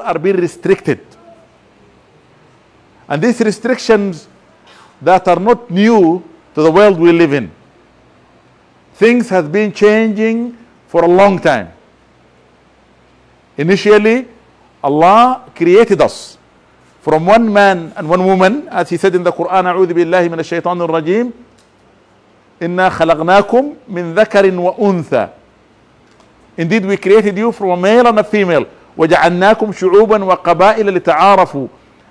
are being restricted. And these restrictions that are not new to the world we live in. Things have been changing for a long time. Initially, Allah created us from one man and one woman, as He said in the Quran, أعوذ بالله من الشيطان الرجيم إنا خلقناكم من ذكر وأنثى Indeed, we created you from a male and a female. وجعلناكم شعوبا وقبائل لتعارفوا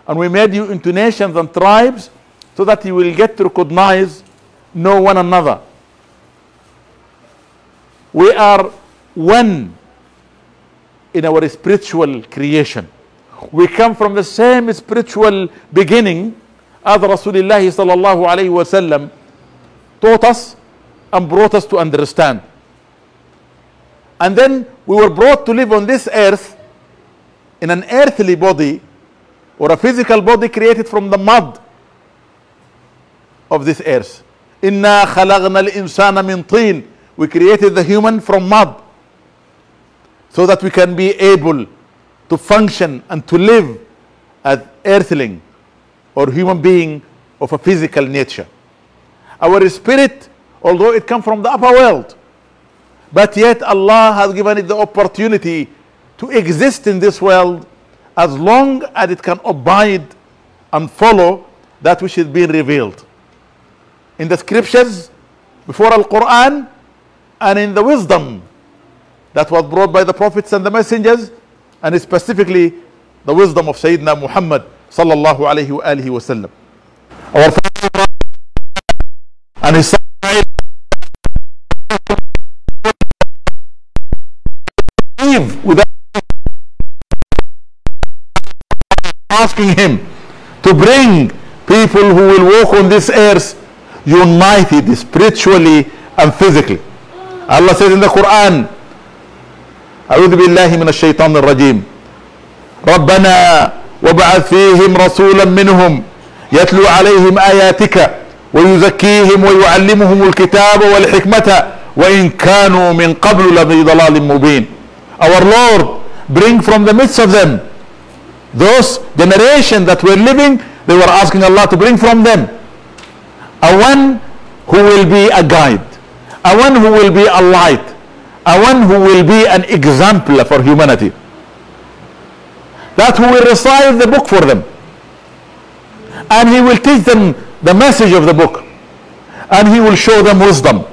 and we made you into nations and tribes so that you will get to recognize know one another we are one in our spiritual creation we come from the same spiritual beginning as Rasulullah sallallahu alayhi wasallam taught us and brought us to understand and then we were brought to live on this earth in an earthly body or a physical body created from the mud of this earth. Inna khalaqna al-insana min tin. We created the human from mud so that we can be able to function and to live as earthling or human being of a physical nature. Our spirit, although it comes from the upper world, but yet Allah has given it the opportunity to exist in this world as long as it can abide and follow that which is being revealed in the scriptures before Al Quran and in the wisdom that was brought by the prophets and the messengers and specifically the wisdom of Sayyidina Muhammad sallallahu alayhi wa alihi wasallam. Our father and his son asking him to bring people who will walk on this earth united spiritually and physically. Allah says in the Quran, أعوذ بالله من الشيطان الرجيم ربنا وابعث فيهم رسولا منهم يتلو عليهم آياتك ويزكيهم ويعلمهم الكتاب والحكمة وإن كانوا من قبل لفي ضلال مبين Our Lord bring from the midst of them those generation that were living they were asking Allah to bring from them. A one who will be a guide. A one who will be a light. A one who will be an example for humanity. That who will recite the book for them. And he will teach them the message of the book. And he will show them wisdom.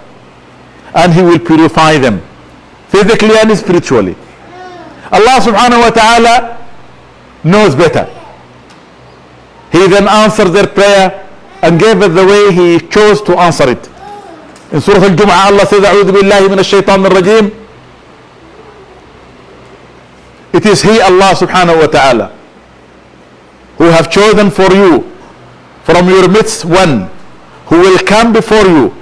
And he will purify them. Physically and spiritually. Allah subhanahu wa ta'ala knows better he then answered their prayer and gave it the way he chose to answer it in Surah Al-Jum'ah Allah says أعوذ بالله من الشيطان الرجيم it is he Allah subhanahu wa ta'ala who have chosen for you from your midst one who will come before you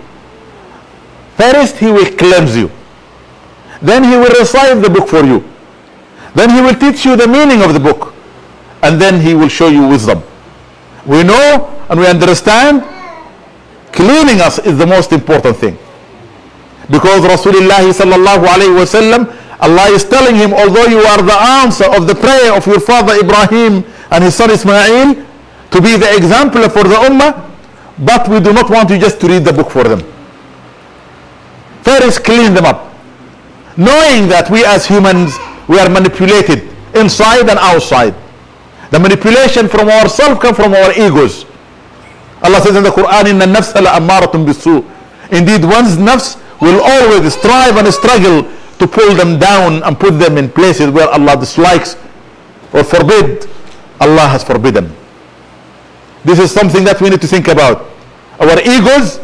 first he will cleanse you then he will recite the book for you then he will teach you the meaning of the book and then he will show you wisdom. We know and we understand cleaning us is the most important thing. Because Rasulullah sallallahu alayhi wasallam Allah is telling him although you are the answer of the prayer of your father Ibrahim and his son Ismail to be the example for the ummah but we do not want you just to read the book for them. First clean them up. Knowing that we as humans we are manipulated inside and outside the manipulation from ourselves come from our egos. Allah says in the Quran, Inna nafsa la ammaratun bisu. Indeed, one's nafs will always strive and struggle to pull them down and put them in places where Allah dislikes or forbid. Allah has forbidden. This is something that we need to think about. Our egos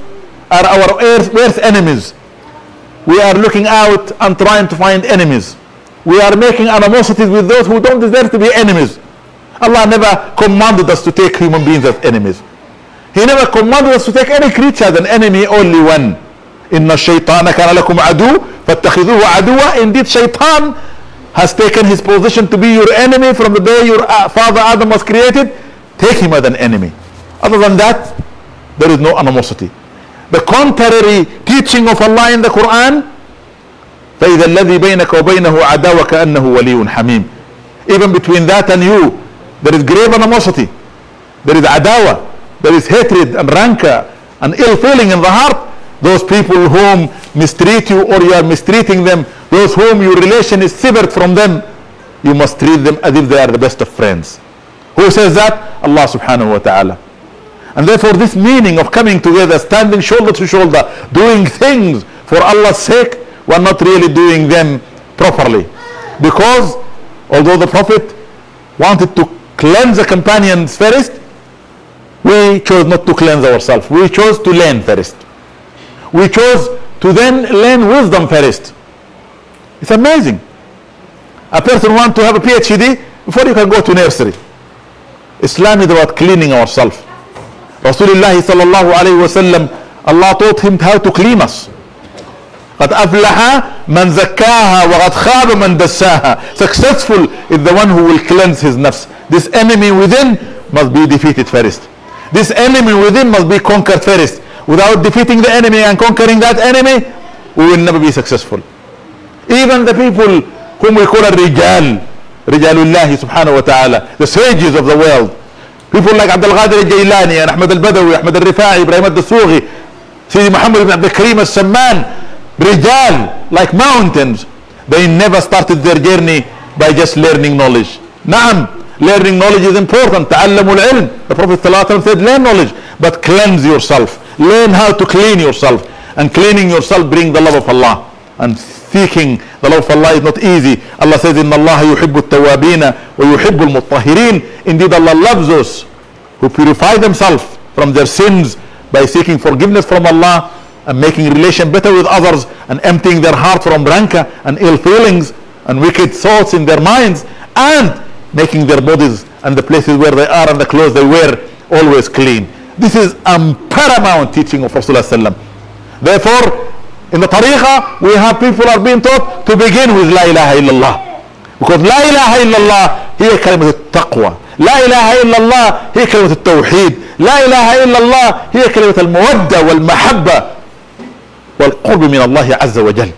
are our earth, earth enemies. We are looking out and trying to find enemies. We are making animosities with those who don't deserve to be enemies. Allah never commanded us to take human beings as enemies he never commanded us to take any creature as an enemy only one إن الشيطان كان لكم عدو فاتخذوه عدوا indeed shaitan has taken his position to be your enemy from the day your father Adam was created take him as an enemy other than that there is no animosity the contrary teaching of Allah in the Quran فإذا الذي بينك وبينه عداوة كأنه ولي حميم even between that and you, there is grave animosity, there is adawa, there is hatred and rancor and ill feeling in the heart, those people whom mistreat you or you are mistreating them, those whom your relation is severed from them, you must treat them as if they are the best of friends. Who says that? Allah subhanahu wa ta'ala. And therefore this meaning of coming together, standing shoulder to shoulder, doing things for Allah's sake, we're not really doing them properly. Because although the Prophet wanted to cleanse the companions first, we chose not to cleanse ourselves. We chose to learn first. We chose to then learn wisdom first. It's amazing. A person wants to have a PhD before you can go to nursery. Islam is about cleaning ourselves. Rasulullah sallallahu alayhi wa sallam, Allah taught him how to clean us. قد أفلح من زكاها وقد خاب من دساها successful is the one who will cleanse his nafs This enemy within must be defeated first. This enemy within must be conquered first. Without defeating the enemy and conquering that enemy, we will never be successful. Even the people whom we call a rijal, rijalullahi subhanahu wa ta'ala, the sages of the world, people like Abdul Ghadir al-Jailani and Ahmed al-Badawi, Ahmed al-Rifai, Ibrahim al-Dasughi, Sidi Muhammad ibn Abdul Karim al-Samman, rijal, like mountains, they never started their journey by just learning knowledge. Naam, Learning knowledge is important. Ta'allamul العلم. The Prophet ﷺ said, learn knowledge, but cleanse yourself. Learn how to clean yourself. And cleaning yourself brings the love of Allah. And seeking the love of Allah is not easy. Allah says, Inna Allah yuhibbu tawabina wa yuhibbu Indeed, Allah loves those who purify themselves from their sins by seeking forgiveness from Allah and making relation better with others and emptying their heart from rancor and ill feelings and wicked thoughts in their minds and making their bodies and the places where they are and the clothes they wear always clean. This is a paramount teaching of Rasulullah Therefore, in the tariqah, we have people are being taught to begin with La ilaha illallah. Because La ilaha illallah هي كلمة التقوى. لا إله إلا الله هي كلمة التوحيد. لا إله إلا الله هي كلمة المودة والمحبة والقرب من الله عز وجل.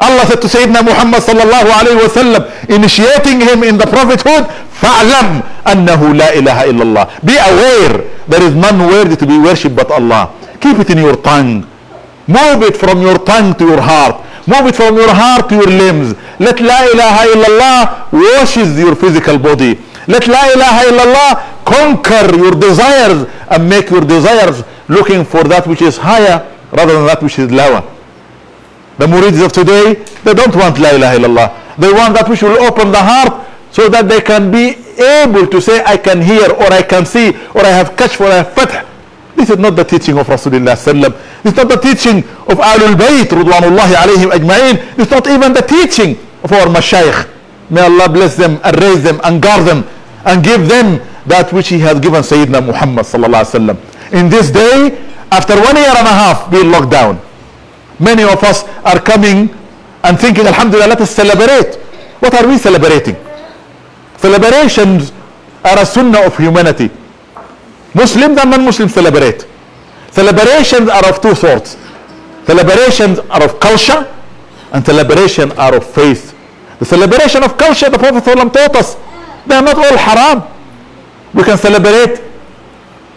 Allah said to Sayyidina Muhammad sallallahu alayhi wa sallam, initiating him in the prophethood, فَعْلَمْ أَنَّهُ لَا إِلَهَ إِلَّا اللَّهِ Be aware, there is none worthy to be worshipped but Allah. Keep it in your tongue. Move it from your tongue to your heart. Move it from your heart to your limbs. Let La ilaha illallah washes your physical body. Let La ilaha illallah conquer your desires and make your desires looking for that which is higher rather than that which is lower. The murids of today, they don't want La ilaha illallah. They want that which will open the heart so that they can be able to say, I can hear or I can see or I have kashf or I have fath. This is not the teaching of Rasulullah sallam. This is not the teaching of Ahlul Bayt Ridwanullahi alayhim ajma'in. It's not even the teaching of our mashayikh. May Allah bless them and raise them and guard them and give them that which He has given Sayyidina Muhammad sallallahu alaihi wasallam. In this day, after one year and a half being locked down, many of us are coming and thinking, Alhamdulillah, let us celebrate. What are we celebrating? Celebrations are a sunnah of humanity. Muslims and non-Muslims celebrate. Celebrations are of two sorts. Celebrations are of culture and celebration are of faith. The celebration of culture, the Prophet ﷺ taught us, they are not all haram. We can celebrate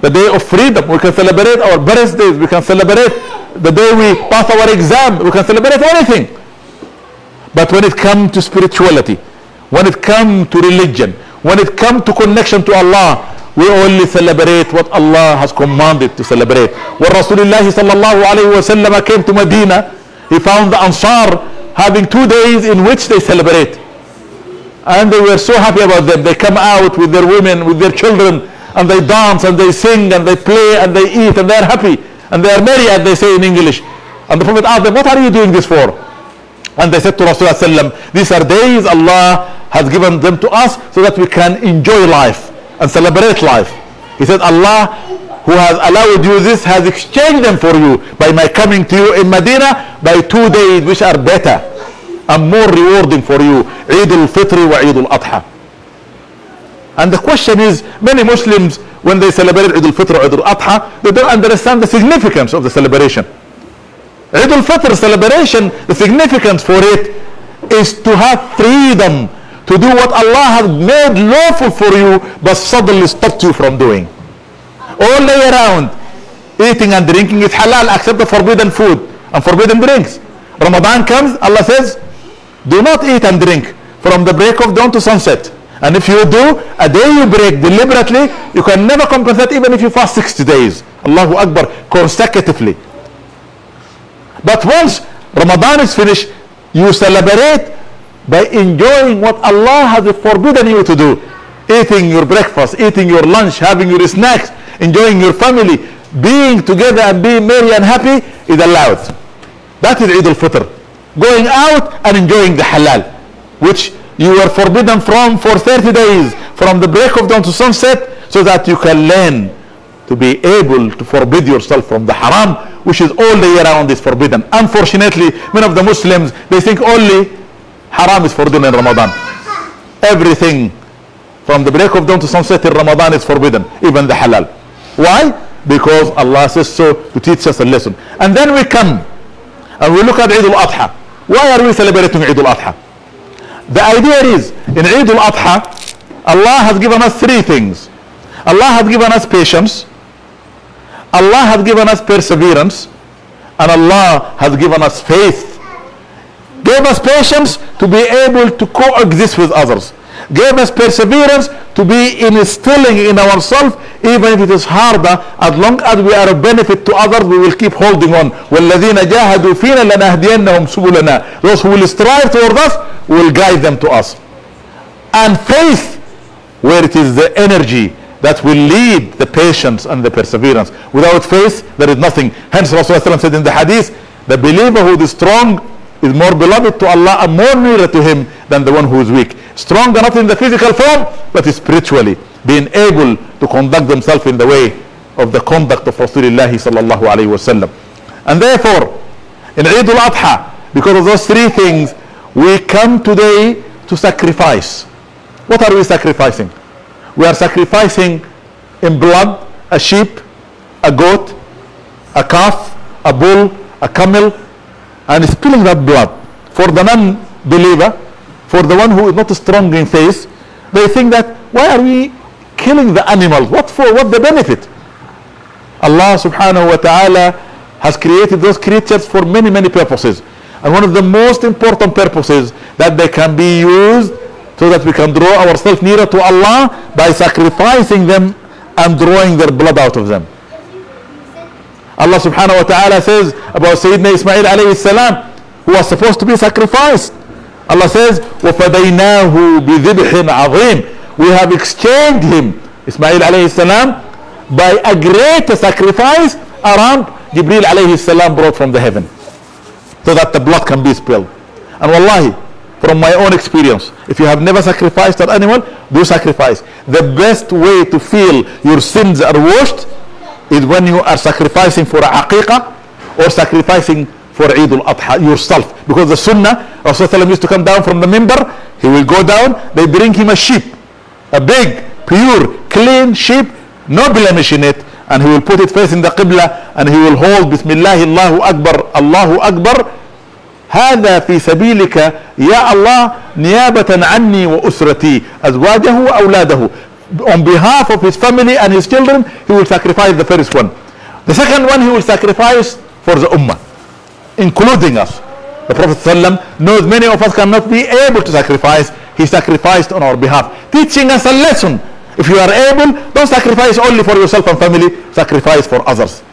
the day of freedom. We can celebrate our birthdays. We can celebrate the day we pass our exam. We can celebrate anything. But when it comes to spirituality, when it comes to religion, when it comes to connection to Allah, we only celebrate what Allah has commanded to celebrate. When Rasulullah sallallahu alayhi wa came to Medina, he found the Ansar having two days in which they celebrate. And they were so happy about them. They come out with their women, with their children, and they dance and they sing and they play and they eat and they are happy and they are merry as they say in English. And the Prophet asked them, what are you doing this for? And they said to Rasulullah these are days Allah has given them to us so that we can enjoy life and celebrate life. He said, Allah who has allowed you this has exchanged them for you by my coming to you in Medina by two days which are better and more rewarding for you. Eid al-Fitr wa Eid al-Adha. And the question is, many Muslims, when they celebrate Eid al-Fitr or Eid al-Adha, they don't understand the significance of the celebration. Eid al-Fitr celebration, the significance for it is to have freedom to do what Allah has made lawful for you but suddenly stopped you from doing. All the year round, eating and drinking is halal except the forbidden food and forbidden drinks. Ramadan comes, Allah says, do not eat and drink from the break of dawn to sunset. And if you do, a day you break deliberately, you can never compensate even if you fast 60 days. Allahu Akbar, consecutively. But once Ramadan is finished, you celebrate by enjoying what Allah has forbidden you to do. Eating your breakfast, eating your lunch, having your snacks, enjoying your family, being together and being merry and happy is allowed. That is Eid al-Fitr. Going out and enjoying the halal, which you were forbidden from for 30 days, from the break of dawn to sunset, so that you can learn to be able to forbid yourself from the haram, which is all the year round is forbidden. Unfortunately, many of the Muslims, they think only haram is forbidden in Ramadan. Everything from the break of dawn to sunset in Ramadan is forbidden, even the halal. Why? Because Allah says so to teach us a lesson. And then we come and we look at Eid al-Adha. Why are we celebrating Eid al-Adha? The idea is in Eid al-Adha, Allah has given us three things. Allah has given us patience. Allah has given us perseverance. And Allah has given us faith. Gave us patience to be able to coexist with others Gave us perseverance to be instilling in ourselves, even if it is harder, as long as we are a benefit to others, we will keep holding on. وَالَّذِينَ جَاهَدُوا فِينَا لَنَهْدِيَنَّهُمْ سُبُلَنَا Those who will strive toward us, will guide them to us. And faith, where it is the energy that will lead the patience and the perseverance. Without faith, there is nothing. Hence, Rasulullah said in the hadith, the believer who is strong is more beloved to Allah and more nearer to Him than the one who is weak. Stronger not in the physical form, but spiritually. Being able to conduct themselves in the way of the conduct of Rasulullah sallallahu alayhi wasallam. And therefore, in Eid al-Adha, because of those three things, we come today to sacrifice. What are we sacrificing? We are sacrificing in blood a sheep, a goat, a calf, a bull, a camel, and spilling that blood. For the non-believer, for the one who is not strong in faith, they think that why are we killing the animals? What for? What the benefit? Allah subhanahu wa ta'ala has created those creatures for many, many purposes. And one of the most important purposes that they can be used so that we can draw ourselves nearer to Allah by sacrificing them and drawing their blood out of them. Allah subhanahu wa ta'ala says about Sayyidina Ismail alayhi salam who was supposed to be sacrificed. Allah says, وَفَدَيْنَاهُ بِذِبْحٍ عَظِيمٍ We have exchanged him, Ismail alayhi salam, by a great sacrifice around Jibril alayhi salam brought from the heaven so that the blood can be spilled. And wallahi, from my own experience, if you have never sacrificed an animal, do sacrifice. The best way to feel your sins are washed is when you are sacrificing for aqiqah or sacrificing for Eid al-Adha yourself. Because the sunnah, Rasulullah used to come down from the member, he will go down, they bring him a sheep, a big, pure, clean sheep, no blemish in it, and he will put it facing the Qibla and he will hold Bismillah Allahu Akbar Allahu Akbar هذا في سبيلك يا الله نيابة عني وأسرتي أزواجه وأولاده on behalf of his family and his children he will sacrifice the first one. The second one he will sacrifice for the ummah including us. The Prophet ﷺ knows many of us cannot be able to sacrifice. He sacrificed on our behalf. Teaching us a lesson. If you are able don't sacrifice only for yourself and family. Sacrifice for others.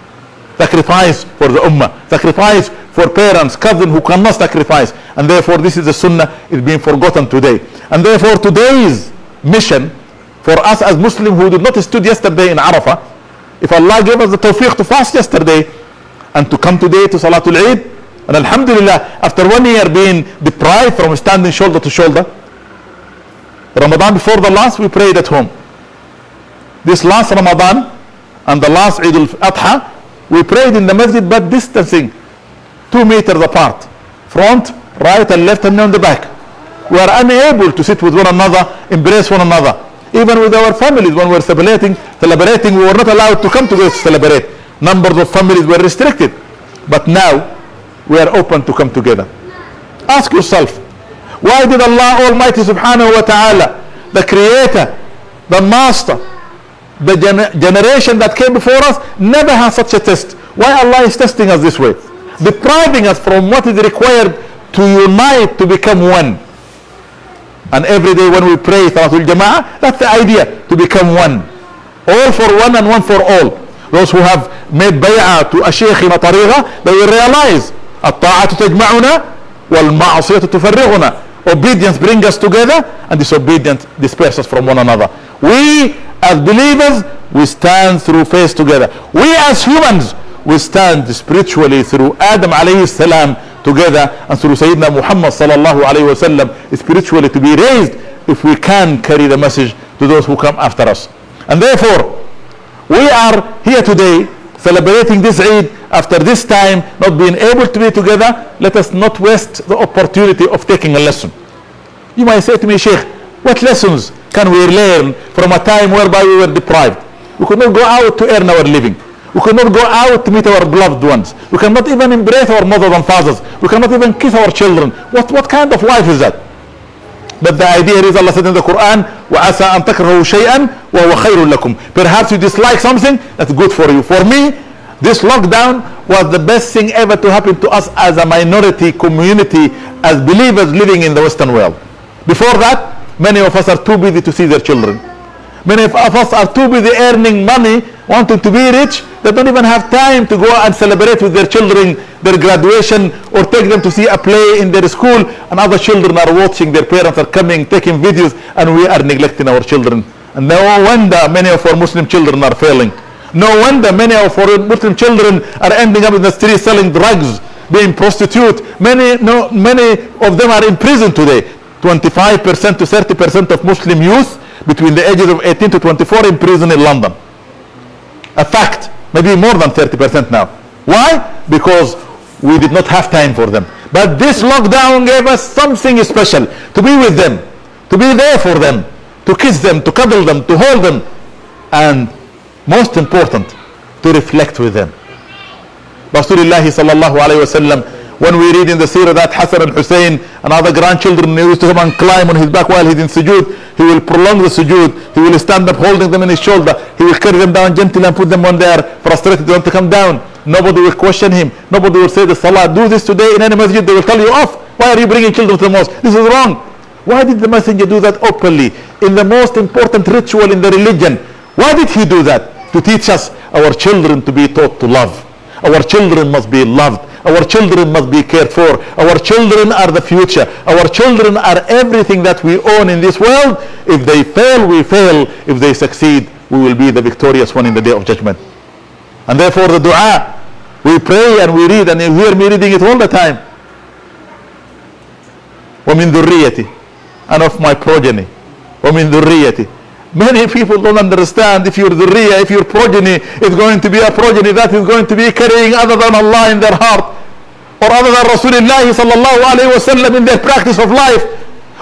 Sacrifice for the ummah. Sacrifice for parents cousins who cannot sacrifice. And therefore this is the sunnah. Is being forgotten today. And therefore today's mission for us as muslims who did not stood yesterday in arafah if allah gave us the tawfiq to fast yesterday and to come today to salatul eid and alhamdulillah after one year being deprived from standing shoulder to shoulder ramadan before the last we prayed at home. This last ramadan and the last eid al-adha we prayed in the masjid but distancing two meters apart. Front right and left and on the back. We are unable to sit with one another embrace one another even with our families when we were celebrating celebrating we were not allowed to come together to celebrate numbers of families were restricted but now we are open to come together ask yourself Why did Allah Almighty subhanahu wa ta'ala, the creator, the master, the gener- generation that came before us never had such a test. Why Allah is testing us this way? Depriving us from what is required to unite to become one. And every day when we pray Salatul Jama'ah, that's the idea, to become one. All for one and one for all. Those who have made bay'ah to a shaykh in a tariqah, they will realize الطاعة تجمعنا والمعصية تفرغنا Obedience brings us together and disobedience disperses us from one another. We as believers, we stand through faith together. We as humans, we stand spiritually through Adam alayhi salam together and through Sayyidina Muhammad sallallahu alayhi wasallam spiritually to be raised if we can carry the message to those who come after us. And therefore, we are here today celebrating this Eid after this time not being able to be together. Let us not waste the opportunity of taking a lesson. You might say to me, Sheikh, what lessons can we learn from a time whereby we were deprived? We could not go out to earn our living. We could not go out to meet our beloved ones. We cannot even embrace our mothers and fathers. We cannot even kiss our children. What, what kind of life is that? But the idea is Allah said in the Quran, وَعَسَىٰ أَن تَكْرَهُ شَيْئًا وَهُوَ خَيْرٌ لَكُمْ Perhaps you dislike something that's good for you. For me, this lockdown was the best thing ever to happen to us as a minority community, as believers living in the Western world. Before that, many of us are too busy to see their children. Many of us are too busy earning money, wanting to be rich. They don't even have time to go and celebrate with their children their graduation or take them to see a play in their school. And other children are watching, their parents are coming, taking videos, and we are neglecting our children. And no wonder many of our Muslim children are failing. No wonder many of our Muslim children are ending up in the street selling drugs, being prostitute. Many, no, many of them are in prison today. 25% to 30% of Muslim youth between the ages of 18 to 24 in prison in London. A fact, maybe more than 30% now. Why? Because we did not have time for them. But this lockdown gave us something special to be with them, to be there for them, to kiss them, to cuddle them, to hold them, and most important, to reflect with them. Rasulullah sallallahu alayhi wa sallam when we read in the seerah that Hassan and Hussein and other grandchildren used to come and climb on his back while he's in sujood, he will prolong the sujood, he will stand up holding them in his shoulder, he will carry them down gently and put them on there, frustrated, they want to come down. Nobody will question him, nobody will say the salah, do this today in any masjid, they will tell you off. Why are you bringing children to the mosque? This is wrong. Why did the messenger do that openly in the most important ritual in the religion? Why did he do that? To teach us our children to be taught to love. Our children must be loved. Our children must be cared for. Our children are the future. Our children are everything that we own in this world. If they fail, we fail. If they succeed, we will be the victorious one in the day of judgment. And therefore the dua, we pray and we read and you hear me reading it all the time. وَمِن ذُرِّيَّتِي And of my progeny. وَمِن ذُرِّيَّتِي Many people don't understand if your dhurriya, if your progeny is going to be a progeny that is going to be carrying other than Allah in their heart or other than Rasulullah sallallahu alayhi wasallam in their practice of life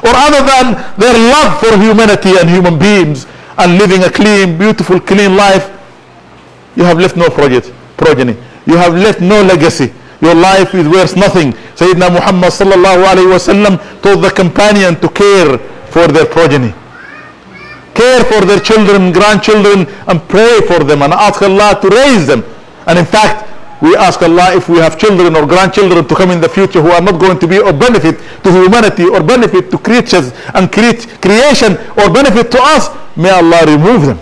or other than their love for humanity and human beings and living a clean, beautiful, clean life. You have left no project, progeny. You have left no legacy. Your life is worth nothing. Sayyidina Muhammad sallallahu alayhi wasallam told the companion to care for their progeny care for their children, grandchildren, and pray for them and ask Allah to raise them. And in fact, we ask Allah if we have children or grandchildren to come in the future who are not going to be of benefit to humanity or benefit to creatures and create creation or benefit to us, may Allah remove them.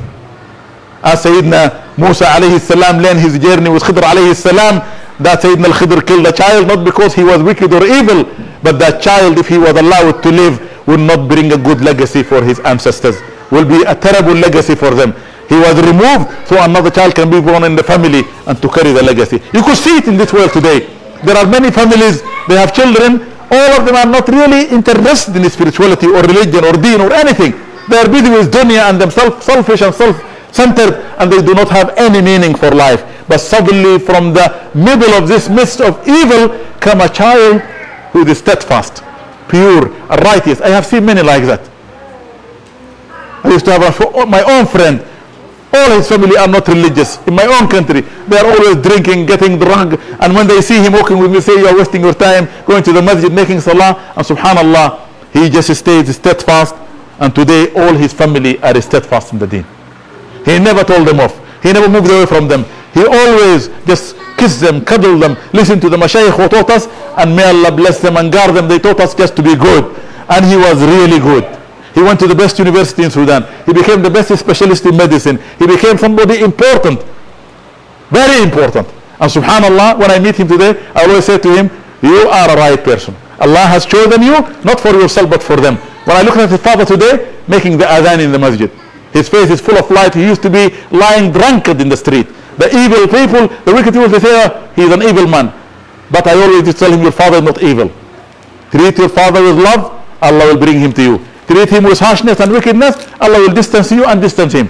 As Sayyidina Musa alayhi salam learned his journey with Khidr alayhi salam, that Sayyidina al-Khidr killed a child not because he was wicked or evil, but that child, if he was allowed to live, would not bring a good legacy for his ancestors will be a terrible legacy for them. He was removed so another child can be born in the family and to carry the legacy. You could see it in this world today. There are many families, they have children, all of them are not really interested in spirituality or religion or deen or anything. They are busy with dunya and themselves selfish and self-centered and they do not have any meaning for life. But suddenly from the middle of this mist of evil come a child who is steadfast, pure, righteous. I have seen many like that. I used to have a, my own friend. All his family are not religious. In my own country, they are always drinking, getting drunk. And when they see him walking with me, say, you are wasting your time going to the masjid, making salah. And subhanallah, he just stays steadfast and today all his family are steadfast in the deen. He never told them off. He never moved away from them. He always just kissed them, cuddled them, listened to the mashayikh who taught us and may Allah bless them and guard them. They taught us just to be good. And he was really good. He went to the best university in Sudan. He became the best specialist in medicine. He became somebody important. Very important. And subhanallah, when I meet him today, I always say to him, you are a right person. Allah has chosen you, not for yourself, but for them. When I look at his father today, making the adhan in the masjid. His face is full of light. He used to be lying drunkard in the street. The evil people, the wicked people, they say, oh, he's an evil man. But I always tell him, your father is not evil. Treat your father with love, Allah will bring him to you Treat him with harshness and wickedness, Allah will distance you and distance him.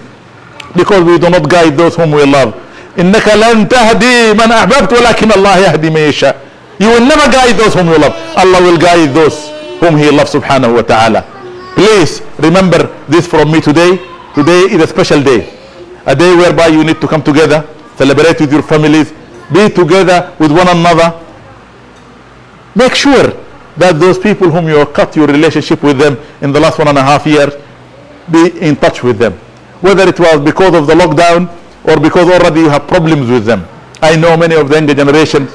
Because we do not guide those whom we love. إنك لن تهدي من أحببت ولكن الله يهدي من يشاء. You will never guide those whom you love. Allah will guide those whom He loves subhanahu wa ta'ala. Please remember this from me today. Today is a special day. A day whereby you need to come together, celebrate with your families, be together with one another. Make sure that those people whom you cut your relationship with them in the last one and a half years, be in touch with them. Whether it was because of the lockdown or because already you have problems with them. I know many of the younger generations,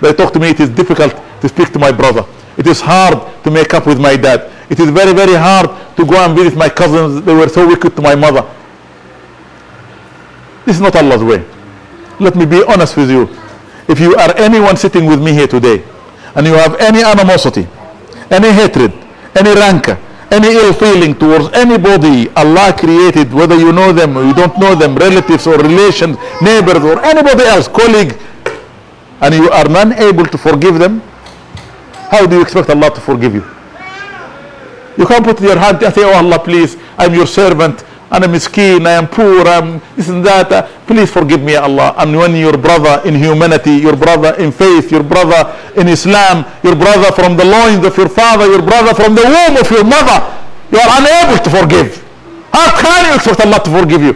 they talk to me, it is difficult to speak to my brother. It is hard to make up with my dad. It is very, very hard to go and visit my cousins. They were so wicked to my mother. This is not Allah's way. Let me be honest with you. If you are anyone sitting with me here today, and you have any animosity, any hatred, any rancor, any ill feeling towards anybody Allah created, whether you know them or you don't know them, relatives or relations, neighbors or anybody else, colleague, and you are unable to forgive them, how do you expect Allah to forgive you? You can't put your hand and say, Oh Allah, please, I'm your servant. I'm a miskin, I am poor, I'm this and that. Uh, please forgive me, Allah. And when your brother in humanity, your brother in faith, your brother in Islam, your brother from the loins of your father, your brother from the womb of your mother, you are unable to forgive. How can you expect Allah to forgive you?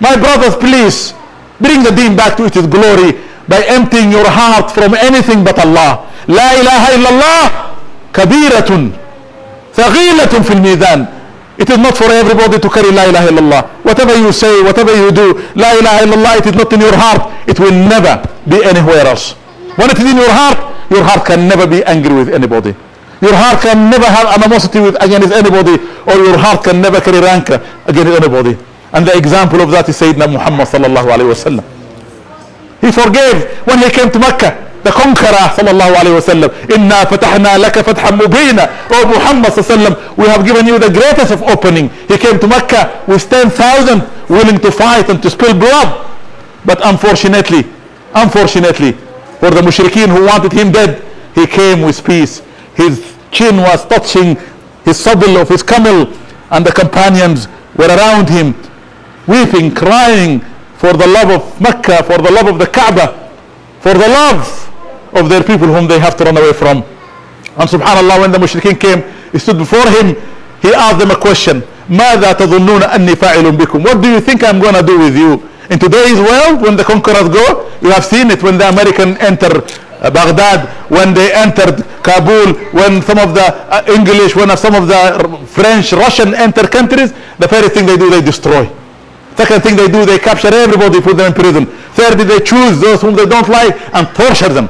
My brothers, please bring the deen back to its glory by emptying your heart from anything but Allah. لا إله إلا الله كبيرة ثقيلة في الميزان it is not for everybody to carry La ilaha illallah. Whatever you say, whatever you do, La ilaha illallah, it is not in your heart. It will never be anywhere else. When it is in your heart, your heart can never be angry with anybody. Your heart can never have animosity with against anybody, or your heart can never carry rancor against anybody. And the example of that is Sayyidina Muhammad sallallahu alayhi wa sallam. He forgave when he came to Mecca. The conqueror sallallahu alayhi wa sallam. Inna fatahna laka fathan mubina. Oh Muhammad sallallahu we have given you the greatest of opening. He came to Mecca with 10,000 willing to fight and to spill blood. But unfortunately, unfortunately, for the mushrikeen who wanted him dead, he came with peace. His chin was touching his saddle of his camel and the companions were around him weeping, crying for the love of Mecca, for the love of the Kaaba, for the love of their people whom they have to run away from. And subhanallah, when the mushrikeen came, he stood before him, he asked them a question. ماذا تظنون أني فاعل بكم? What do you think I'm going to do with you? In today's world, when the conquerors go, you have seen it when the American enter uh, Baghdad, when they entered Kabul, when some of the uh, English, when some of the French, Russian enter countries, the first thing they do, they destroy. Second thing they do, they capture everybody, put them in prison. Third, they choose those whom they don't like and torture them.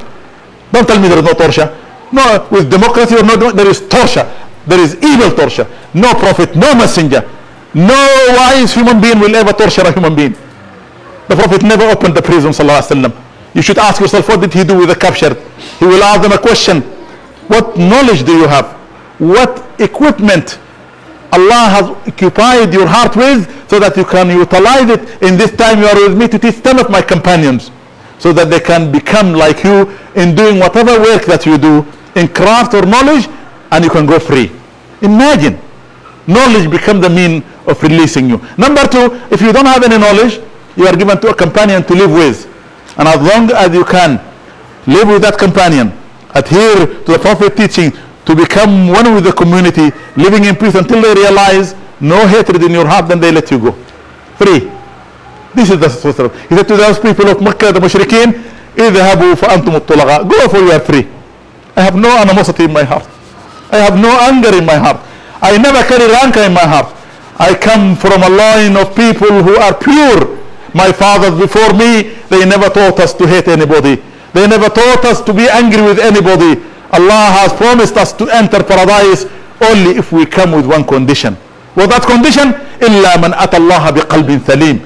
Don't tell me there is no torture. No, with democracy or no, there is torture. There is evil torture. No prophet, no messenger, no wise human being will ever torture a human being. The prophet never opened the prison, sallallahu. You should ask yourself, what did he do with the captured? He will ask them a question. What knowledge do you have? What equipment Allah has occupied your heart with so that you can utilize it in this time you are with me to teach 10 of my companions so that they can become like you in doing whatever work that you do in craft or knowledge and you can go free. Imagine knowledge become the mean of releasing you. Number two, if you don't have any knowledge, you are given to a companion to live with. And as long as you can live with that companion, adhere to the Prophet teaching, to become one with the community, living in peace until they realize no hatred in your heart, then they let you go. Free. This is the Prophet. He said to those people of Mecca, the Mushrikeen, اذهبوا فأنتم الطلقاء. Go for you are free. I have no animosity in my heart. I have no anger in my heart. I never carry rancor in my heart. I come from a line of people who are pure. My fathers before me, they never taught us to hate anybody. They never taught us to be angry with anybody. Allah has promised us to enter paradise only if we come with one condition. What that condition? إلا من أتى الله بقلب سليم.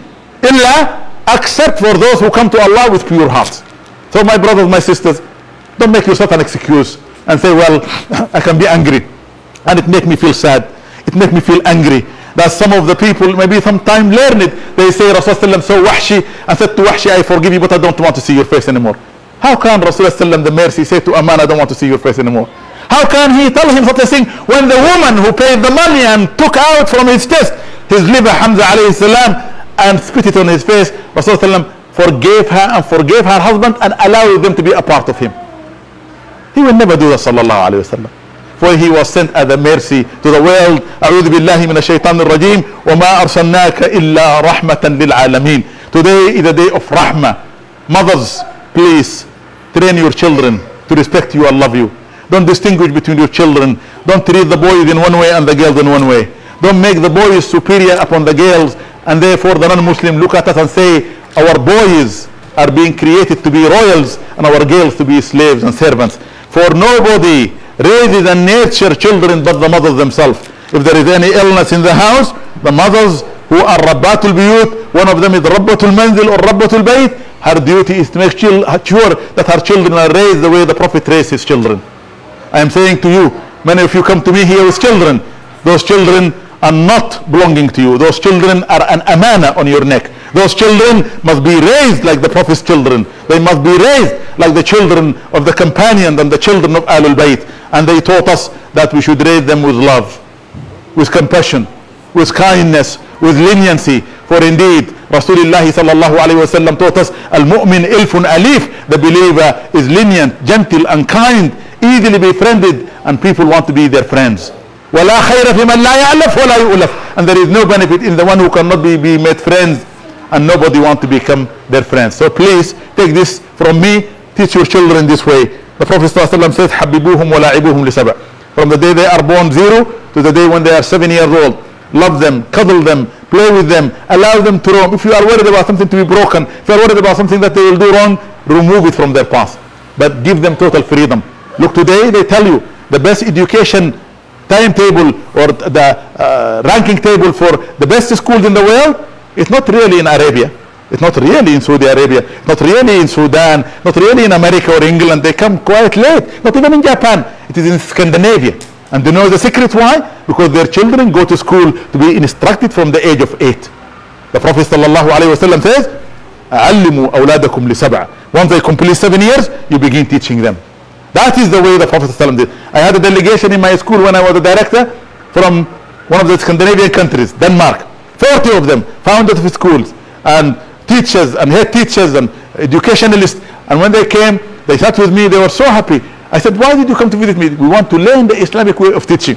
إلا except for those who come to Allah with pure hearts. So my brothers, my sisters, don't make yourself an excuse and say, well, I can be angry and it make me feel sad. It make me feel angry. That some of the people maybe sometime learn it. They say Rasulullah so wahshi and said to wahshi, I forgive you, but I don't want to see your face anymore. How can Rasulullah the mercy say to Aman, I don't want to see your face anymore? How can he tell him such a thing when the woman who paid the money and took out from his chest his liver, Hamza alayhi salam, and spit it on his face, Rasulullah forgave her and forgave her husband and allowed them to be a part of him. He will never do that, sallallahu alayhi wasallam. For he was sent as a mercy to the world. أعوذ بالله من الشيطان الرجيم وما أرسلناك إلا رحمة للعالمين. Today is a day of rahmah. Mothers, please train your children to respect you and love you. Don't distinguish between your children. Don't treat the boys in one way and the girls in one way. Don't make the boys superior upon the girls and therefore the non-Muslim look at us and say our boys are being created to be royals and our girls to be slaves and servants. For nobody raises and nurtures children but the mothers themselves. If there is any illness in the house, the mothers who are Rabbatul Biyut, one of them is Rabbatul Manzil or Rabbatul Bayt, her duty is to make sure that her children are raised the way the Prophet raised his children. I am saying to you, many of you come to me here with children. Those children are not belonging to you. Those children are an amana on your neck. Those children must be raised like the Prophet's children. They must be raised like the children of the companion and the children of Ahlul Bayt. And they taught us that we should raise them with love, with compassion, with kindness, with leniency. For indeed, Rasulullah sallallahu alayhi wa sallam taught us, Al-mu'min ilfun alif. The believer is lenient, gentle and kind, easily befriended and people want to be their friends. ولا خير في من لا يألف ولا يؤلف and there is no benefit in the one who cannot be, be made friends and nobody want to become their friends so please take this from me teach your children this way the Prophet ﷺ says حببوهم ولاعبوهم لسبع from the day they are born zero to the day when they are seven years old love them cuddle them play with them allow them to roam if you are worried about something to be broken if you are worried about something that they will do wrong remove it from their path but give them total freedom look today they tell you the best education timetable or the uh, ranking table for the best schools in the world, it's not really in Arabia. It's not really in Saudi Arabia, not really in Sudan, not really in America or England. They come quite late, not even in Japan. It is in Scandinavia. And do you know the secret why? Because their children go to school to be instructed from the age of eight. The Prophet ﷺ says, علموا أولادكم لسبع. Once they complete seven years, you begin teaching them. That is the way the Prophet ﷺ did. I had a delegation in my school when I was a director from one of the Scandinavian countries, Denmark. 40 of them, founded of schools and teachers and head teachers and educationalists. And when they came, they sat with me, they were so happy. I said, why did you come to visit me? We want to learn the Islamic way of teaching.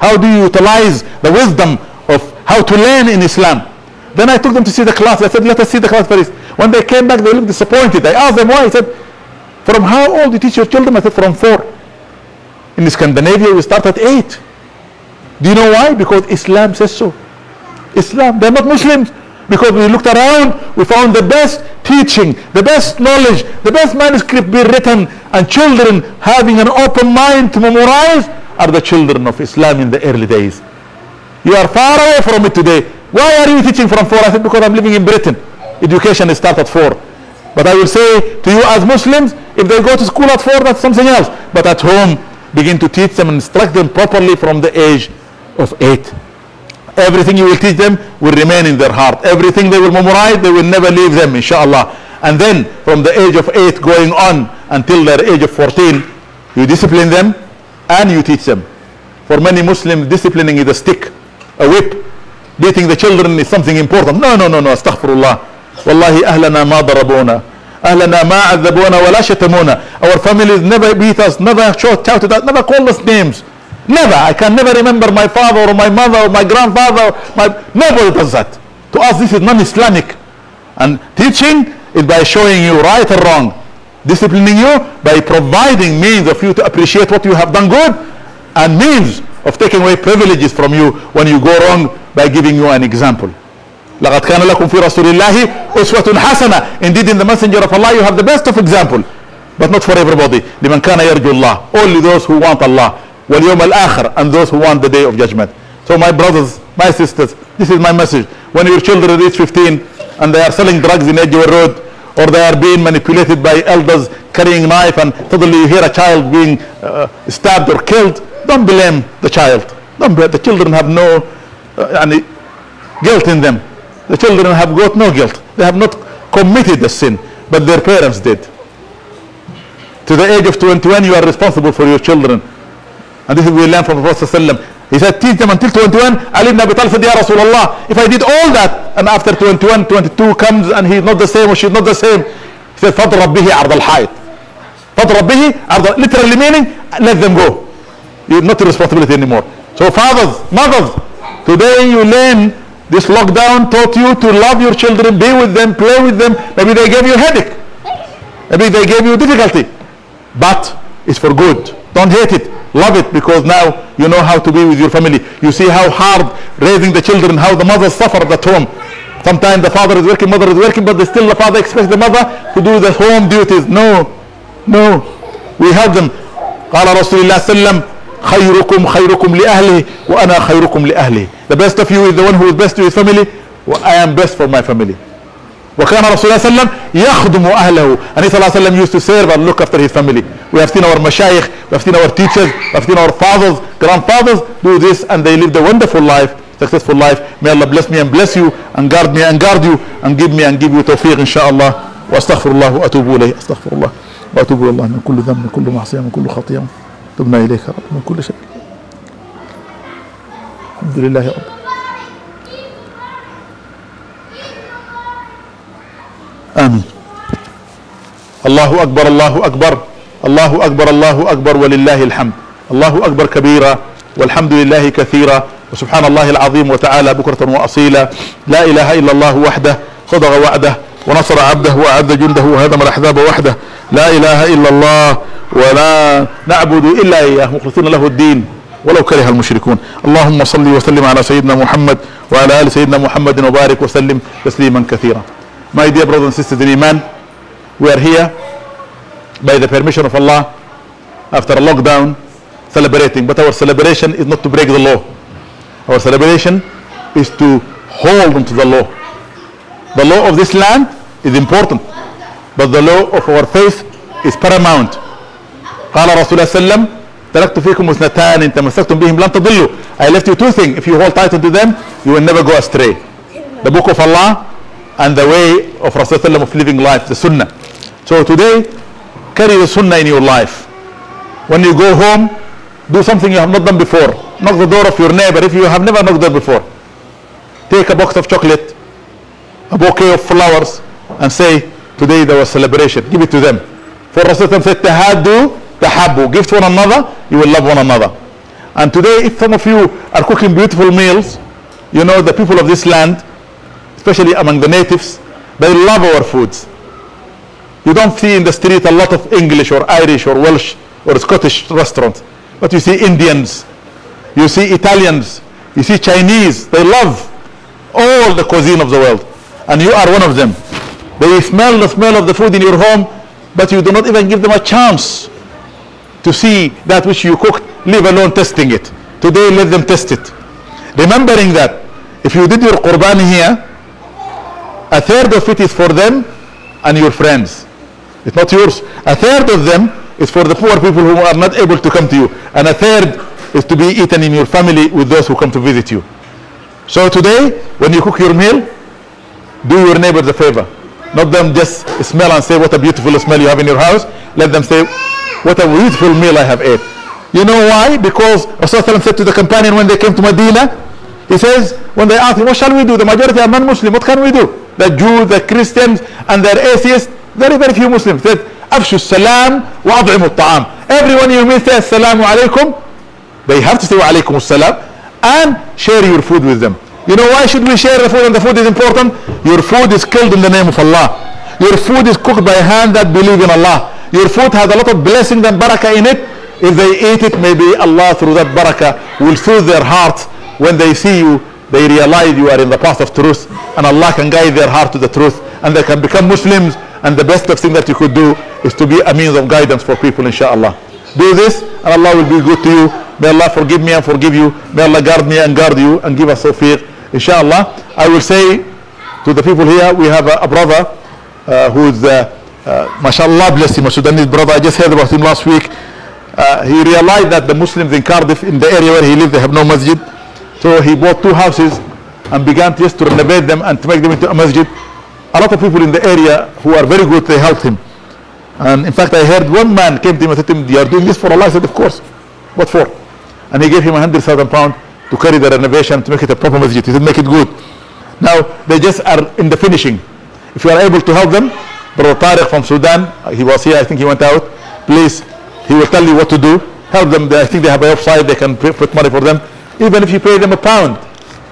How do you utilize the wisdom of how to learn in Islam? Then I took them to see the class. I said, let us see the class first. When they came back, they looked disappointed. I asked them why. I said, from how old you teach your children? I said, from four. In Scandinavia, we start at eight. Do you know why? Because Islam says so. Islam, they're not Muslims. Because we looked around, we found the best teaching, the best knowledge, the best manuscript being written, and children having an open mind to memorize are the children of Islam in the early days. You are far away from it today. Why are you teaching from four? I said, because I'm living in Britain. Education starts at four. But I will say to you as Muslims, if they go to school at four, that's something else. But at home, begin to teach them and instruct them properly from the age of eight. Everything you will teach them will remain in their heart. Everything they will memorize, they will never leave them, inshallah. And then from the age of eight going on until their age of 14, you discipline them and you teach them. For many Muslims, disciplining is a stick, a whip. Beating the children is something important. No, no, no, no, astaghfirullah. والله أهلنا ما ضربونا أهلنا ما عذبونا ولا شتمونا Our families never beat us, never shouted us, never called us names. Never. I can never remember my father or my mother or my grandfather. My, nobody does that. To us, this is non-Islamic. And teaching is by showing you right or wrong. Disciplining you by providing means of you to appreciate what you have done good and means of taking away privileges from you when you go wrong by giving you an example. لقد كان لكم في رسول الله أسوة حسنة Indeed in the messenger of Allah you have the best of example but not for everybody لمن كان يرجو الله only those who want Allah وَالْيَوْمَ الْآخِرِ And those who want the day of judgment. So my brothers, my sisters, this is my message. When your children reach 15 and they are selling drugs in Edgware Road or they are being manipulated by elders carrying knife and suddenly you hear a child being uh, stabbed or killed, don't blame the child. Don't blame, the children have no uh, any guilt in them. The children have got no guilt. They have not committed the sin, but their parents did. To the age of 21, you are responsible for your children. and this is we learn from the Prophet ﷺ. he said teach them until 21 Ali ibn Abi Talib said Ya Rasulullah if I did all that and after 21 22 comes and he's not the same or she's not the same he said فَضْرَبْ بِهِ عَرْضَ الْحَائِط فَضْرَبْ بِهِ عَرْض literally meaning let them go you're not a responsibility anymore so fathers mothers today you learn this lockdown taught you to love your children be with them play with them maybe they gave you a headache maybe they gave you difficulty but it's for good don't hate it love it because now you know how to be with your family you see how hard raising the children how the mothers suffered at home sometimes the father is working mother is working but still the father expects the mother to do the home duties no no we help them قال رسول الله صلى الله عليه وسلم خيركم خيركم لأهله وأنا خيركم لأهله the best of you is the one who is best to his family I am best for my family وكان رسول الله صلى الله عليه وسلم يخدم أهله and he صلى الله عليه وسلم used to serve and look after his family we have seen our mashayikh we have seen our teachers we have seen our fathers grandfathers do this and they lived a wonderful life successful life may Allah bless me and bless you and guard me and guard you and give me and give you tawfiq inshallah واستغفر الله واتوب اليه استغفر الله واتوب إلى الله من كل ذنب من كل معصيه من كل خطيئه تبنا اليك يا رب من كل شيء الحمد لله رب آمين الله أكبر الله أكبر الله أكبر الله أكبر ولله الحمد. الله أكبر كبيرا والحمد لله كثيرا وسبحان الله العظيم وتعالى بكرة وأصيلا. لا إله إلا الله وحده صدق وعده ونصر عبده وأعد جنده وهدم الأحزاب وحده. لا إله إلا الله ولا نعبد إلا إياه مخلصين له الدين ولو كره المشركون. اللهم صل وسلم على سيدنا محمد وعلى آل سيدنا محمد وبارك وسلم تسليما كثيرا. My dear brothers and sisters in Iman, we are here by the permission of Allah after a lockdown celebrating. But our celebration is not to break the law. Our celebration is to hold onto the law. The law of this land is important, but the law of our faith is paramount. قال رسول الله صلى الله عليه وسلم تركت فيكم اثنتان ان تمسكتم بهم لن تضلوا I left you two things if you hold tight to them you will never go astray the book of Allah and the way of Rasulullah of living life, the Sunnah. So today, carry the Sunnah in your life. When you go home, do something you have not done before. Knock the door of your neighbor if you have never knocked there before. Take a box of chocolate, a bouquet of flowers, and say, today there was celebration. Give it to them. For Rasulullah said, tahaddu, tahabbu. Give to one another, you will love one another. And today, if some of you are cooking beautiful meals, you know the people of this land, especially among the natives, they love our foods. You don't see in the street a lot of English or Irish or Welsh or Scottish restaurants, but you see Indians, you see Italians, you see Chinese. They love all the cuisine of the world, and you are one of them. They smell the smell of the food in your home, but you do not even give them a chance to see that which you cooked, leave alone testing it. Today, let them test it. Remembering that if you did your qurban here, a third of it is for them and your friends. It's not yours. A third of them is for the poor people who are not able to come to you. And a third is to be eaten in your family with those who come to visit you. So today, when you cook your meal, do your neighbors a favor. Not them just smell and say what a beautiful smell you have in your house. Let them say, what a beautiful meal I have ate. You know why? Because Rasulullah said to the companion when they came to Medina, he says, when they asked him, what shall we do? The majority are non-Muslim. What can we do? The Jews, the Christians, and their atheists, very, very few Muslims said, أفشوا السلام وأطعموا الطعام. Everyone you meet says, السلام عليكم. They have to say عليكم السلام and share your food with them. You know why should we share the food and the food is important? Your food is killed in the name of Allah. Your food is cooked by a hand that believe in Allah. Your food has a lot of blessing and barakah in it. If they eat it, maybe Allah through that barakah will soothe their hearts. When they see you, they realize you are in the path of truth and Allah can guide their heart to the truth and they can become Muslims and the best of thing that you could do is to be a means of guidance for people inshallah. Do this and Allah will be good to you. May Allah forgive me and forgive you. May Allah guard me and guard you and give us tawfiq. Inshallah, I will say to the people here, we have a, a brother uh, who is, uh, uh, mashallah bless him, a Sudanese brother. I just heard about him last week. Uh, he realized that the Muslims in Cardiff, in the area where he lived, they have no masjid. So he bought two houses and began just to renovate them and to make them into a masjid. A lot of people in the area who are very good, they helped him. And in fact, I heard one man came to him and said to him, you are doing this for Allah? I said, of course. What for? And he gave him a hundred thousand pounds to carry the renovation to make it a proper masjid. He said, make it good. Now, they just are in the finishing. If you are able to help them, Brother Tariq from Sudan, he was here, I think he went out. Please, he will tell you what to do. Help them. I think they have a website, they can put money for them Even if you pay them a pound,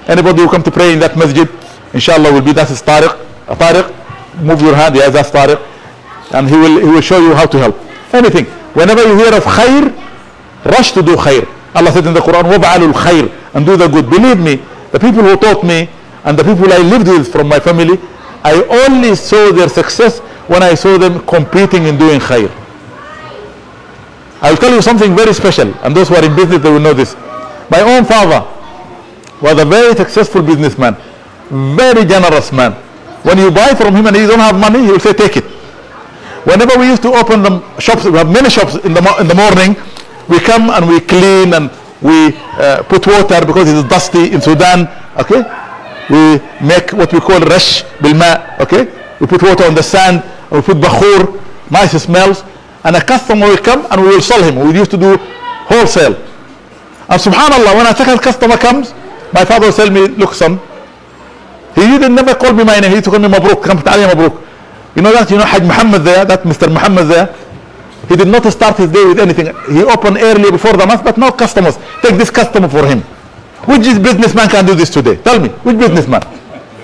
anybody who come to pray in that masjid, inshallah will be, that is Tariq. Uh, Tariq, move your hand, yes, that's Tariq. And he will, he will show you how to help. Anything. Whenever you hear of khair, rush to do khair. Allah said in the Quran, وَبَعَلُوا الْخَيْرِ And do the good. Believe me, the people who taught me and the people I lived with from my family, I only saw their success when I saw them competing in doing khair. I'll tell you something very special, and those who are in business, they will know this. My own father was a very successful businessman, very generous man. When you buy from him and he don't have money, he will say, take it. Whenever we used to open the shops, we have many shops in the, in the morning, we come and we clean and we uh, put water because it is dusty in Sudan, okay? We make what we call rash bilma, okay? We put water on the sand, we put bakhur, nice smells, and a customer will come and we will sell him. We used to do wholesale. And subhanallah, when a second customer comes, my father will tell me, look son, he didn't never call me my name, he used to call me Mabruk, come تعالى Mabruk. You know that, you know Haj Muhammad there, that Mr. Muhammad there, he did not start his day with anything. He opened early before the month, but no customers. Take this customer for him. Which businessman can do this today? Tell me, which businessman?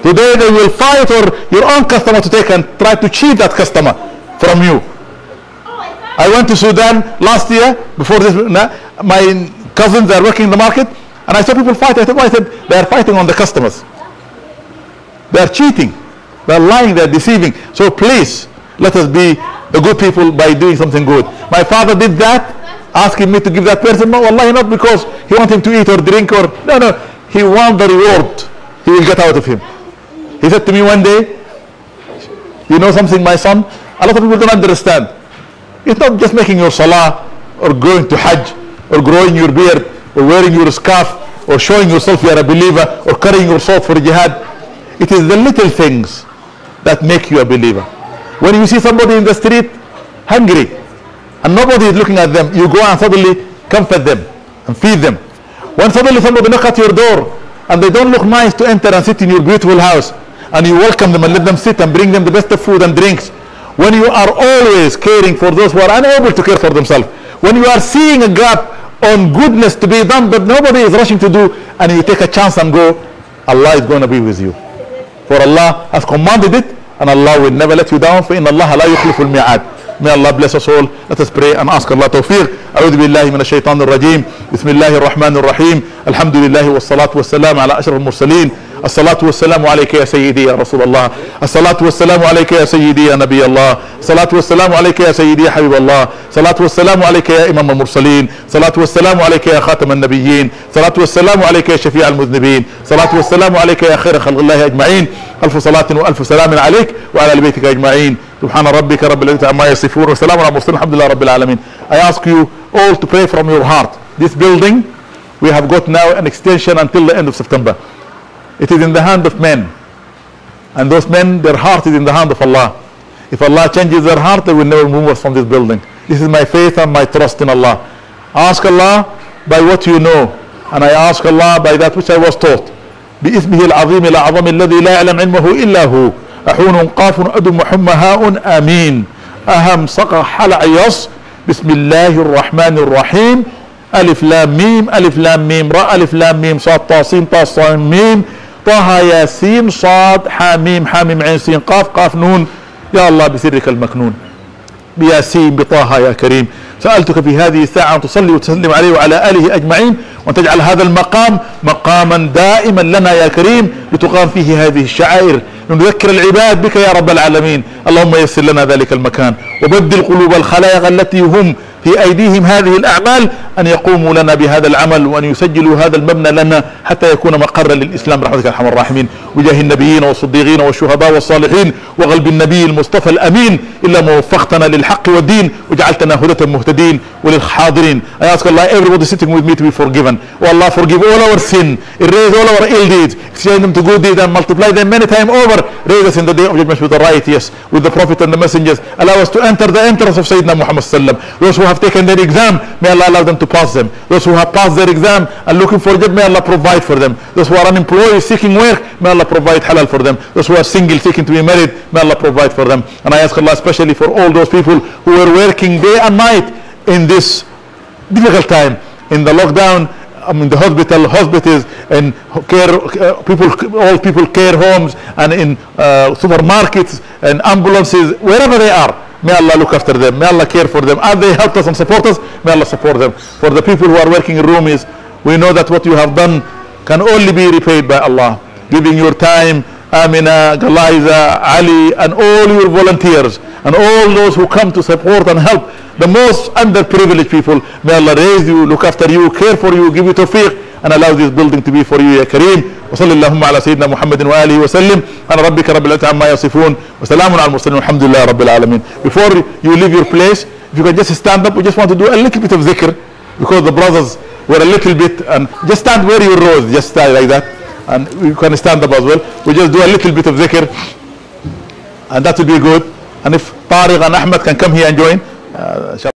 Today they will fight or your own customer to take and try to cheat that customer from you. I went to Sudan last year before this. My cousins they're working in the market, and I saw people fight. I said, I said they are fighting on the customers. They are cheating. They are lying. They are deceiving. So please, let us be the good people by doing something good. My father did that, asking me to give that person. No, wallahi, not because he want him to eat or drink or no, no. He want the reward he will get out of him. He said to me one day, you know something, my son? A lot of people don't understand. It's not just making your salah or going to Hajj or growing your beard or wearing your scarf or showing yourself you are a believer or carrying your sword for jihad. It is the little things that make you a believer. When you see somebody in the street hungry and nobody is looking at them, you go and suddenly comfort them and feed them. When suddenly somebody knock at your door and they don't look nice to enter and sit in your beautiful house and you welcome them and let them sit and bring them the best of food and drinks. When you are always caring for those who are unable to care for themselves When you are seeing a gap on goodness to be done but nobody is rushing to do and you take a chance and go, Allah is going to be with you. For Allah has commanded it and Allah will never let you down فإن الله لا يخلف الميعاد May Allah bless us all. Let us pray and ask Allah tawfiq. أعوذ بالله من الشيطان الرجيم. بسم الله الرحمن الرحيم. الحمد لله والصلاة والسلام على أشرف المرسلين. الصلاة والسلام عليك يا سيدي يا رسول الله. الصلاة والسلام عليك يا سيدي يا نبي الله. الصلاة والسلام عليك يا سيدي يا حبيب الله. الصلاة والسلام عليك يا إمام المرسلين. الصلاة والسلام عليك يا خاتم النبيين. الصلاة والسلام عليك يا شفيع المذنبين. الصلاة والسلام عليك يا خير خلق الله أجمعين. ألف صلاة وألف سلام عليك وعلى بيتك أجمعين. سبحان ربك رب العزة عما يصفون وسلام على المرسلين الحمد لله رب العالمين. I ask you all to pray from your heart. This building, we have got now an extension until the end of September. It is in the hand of men. And those men, their heart is in the hand of Allah. If Allah changes their heart, they will never move us from this building. This is my faith and my trust in Allah. Ask Allah by what you know. And I ask Allah by that which I was taught. باسمه العظيم الأعظم الذي لا يعلم علمه إلا هو أحون قاف أدم حم هاء آمين أهم صقع حلع يص بسم الله الرحمن الرحيم ألف لام ميم ألف لام ميم راء ألف لام ميم صاد طاسين طاس ميم طه ياسين صاد حاميم حاميم عين سين قاف قاف نون. يا الله بسرك المكنون. بياسين بطه يا كريم. سألتك في هذه الساعة أن تصلي وتسلم عليه وعلى آله أجمعين وأن تجعل هذا المقام مقاما دائما لنا يا كريم لتقام فيه هذه الشعائر. نذكر العباد بك يا رب العالمين. اللهم يسر لنا ذلك المكان. وبدل قلوب الخلائق التي هم في ايديهم هذه الاعمال ان يقوموا لنا بهذا العمل وان يسجلوا هذا المبنى لنا حتى يكون مقرا للاسلام برحمتك ارحم الراحمين وجاه النبيين والصديقين والشهداء والصالحين وقلب النبي المصطفى الامين الا ما وفقتنا للحق والدين وجعلتنا هدى مهتدين وللحاضرين I ask Allah everybody sitting with me to be forgiven oh Allah forgive all our sin erase all our ill deeds exchange them to good deeds and multiply them many times over raise us in the day of judgment with the righteous with the prophet and the messengers allow us to enter the entrance of Sayyidina Muhammad sallam those who have taken their exam may Allah allow them to pass them. Those who have passed their exam and looking for a job may Allah provide for them. Those who are unemployed seeking work may Allah provide halal for them. Those who are single seeking to be married may Allah provide for them. And I ask Allah especially for all those people who are working day and night in this difficult time in the lockdown I mean the hospital, hospitals, and care uh, people, all people care homes, and in uh, supermarkets and ambulances, wherever they are. May Allah look after them. May Allah care for them. As they help us and support us, may Allah support them. For the people who are working in Rumi's, we know that what you have done can only be repaid by Allah. Giving your time, Amina, Galiza, Ali, and all your volunteers, and all those who come to support and help the most underprivileged people. May Allah raise you, look after you, care for you, give you tawfiq, and allow this building to be for you, Ya Kareem. وصلى اللهم على سيدنا محمد وآله وسلم على ربك رب العزة عما يصفون وسلام على المرسلين والحمد لله رب العالمين Before you leave your place, if you can just stand up, we just want to do a little bit of zikr because the brothers were a little bit, and just stand where you rose, just stand like that. And you can stand up as well. We just do a little bit of zikr and that will be good. And if Tariq and Ahmed can come here and join, uh,